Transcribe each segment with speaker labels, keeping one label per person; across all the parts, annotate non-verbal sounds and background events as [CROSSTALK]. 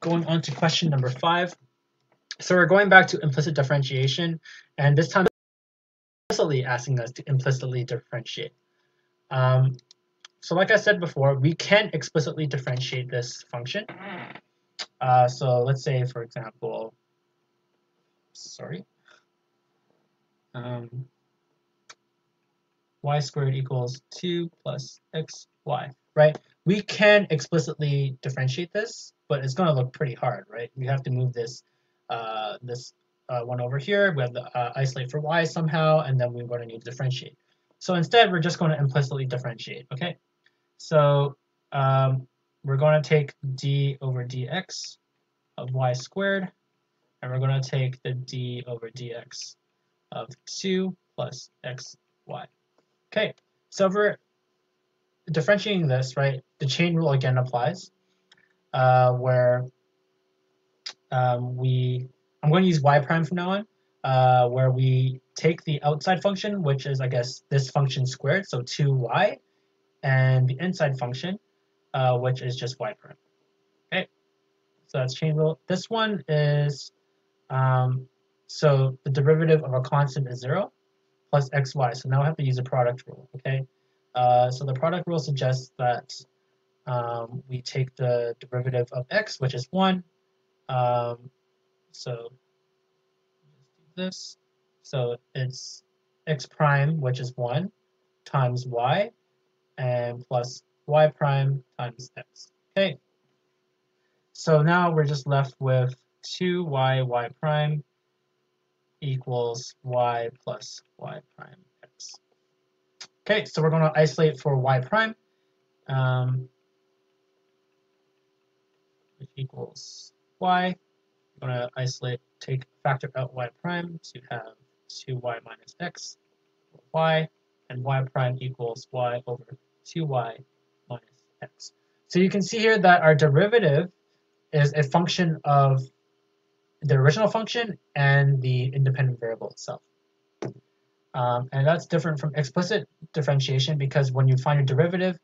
Speaker 1: going on to question number five. So we're going back to implicit differentiation, and this time explicitly asking us to implicitly differentiate. Um, so like I said before, we can explicitly differentiate this function. Uh, so let's say, for example, sorry, um, y squared equals 2 plus xy, right? We can explicitly differentiate this, but it's going to look pretty hard, right? We have to move this uh, this uh, one over here. We have to uh, isolate for y somehow, and then we're going to need to differentiate. So instead, we're just going to implicitly differentiate, okay? So um, we're going to take d over dx of y squared, and we're going to take the d over dx of 2 plus xy. Okay, so if we're differentiating this, right, the chain rule again applies, uh, where um, we, I'm going to use y prime from now on, uh, where we take the outside function, which is, I guess, this function squared, so 2y, and the inside function, uh, which is just y prime. Okay, so that's chain rule. This one is, um, so the derivative of a constant is 0 plus xy, so now I have to use a product rule, okay? Uh, so the product rule suggests that um, we take the derivative of x, which is 1. Um, so this. So it's x prime, which is 1, times y, and plus y prime times x. Okay. So now we're just left with 2y y prime equals y plus y prime. Okay, so we're going to isolate for y prime, um, which equals y. I'm going to isolate, take factor out y prime to have 2y minus x, y, and y prime equals y over 2y minus x. So you can see here that our derivative is a function of the original function and the independent variable itself. Um, and that's different from explicit differentiation because when you find a derivative,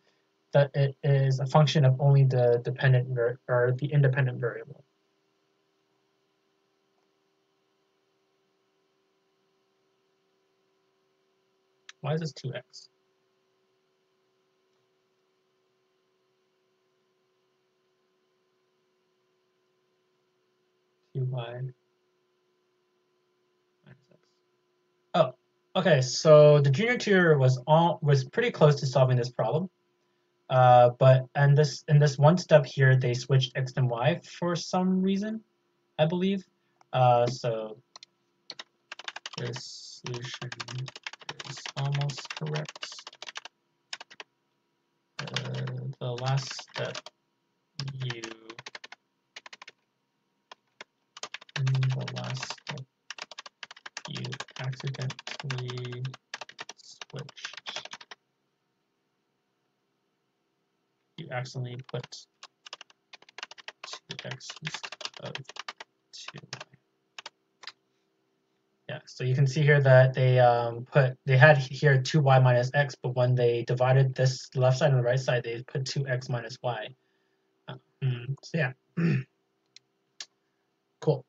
Speaker 1: that it is a function of only the dependent or the independent variable. Why is this 2x? Two y okay. So the junior tutor was all was pretty close to solving this problem. Uh, but and this in this one step here, they switched x and y for some reason, I believe. Uh, so this solution is almost correct. Uh, the last step, you the last step, you accidentally switched. You accidentally put 2x instead of 2y. Yeah, so you can see here that they um, put, they had here 2y minus x, but when they divided this left side and the right side, they put 2x minus y. Uh, mm, so yeah, [CLEARS THROAT] cool.